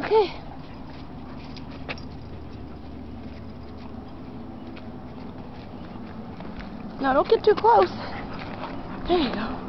Okay. Now don't get too close. There you go.